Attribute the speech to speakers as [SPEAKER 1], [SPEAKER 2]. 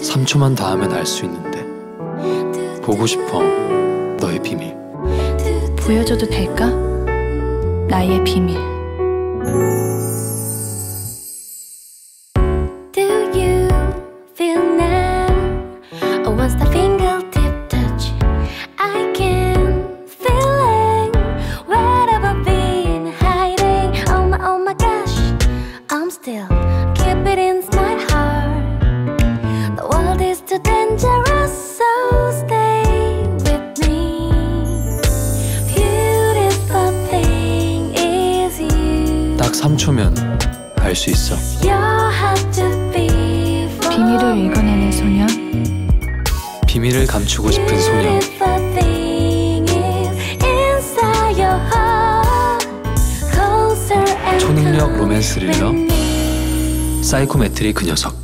[SPEAKER 1] 3초만 닿으면 알 수 있는데 보고 싶어 너의 비밀
[SPEAKER 2] 보여줘도 될까? 나의 비밀.
[SPEAKER 3] Do
[SPEAKER 1] 딱 3초면 알 수 있어
[SPEAKER 3] Your heart to be for
[SPEAKER 2] 비밀을 읽어내는 소녀.
[SPEAKER 1] 비밀을 감추고 싶은 소녀
[SPEAKER 3] Beautiful thing is inside your heart. Closer and
[SPEAKER 1] 초능력 로맨스
[SPEAKER 3] me.
[SPEAKER 1] 사이코메트리 그 녀석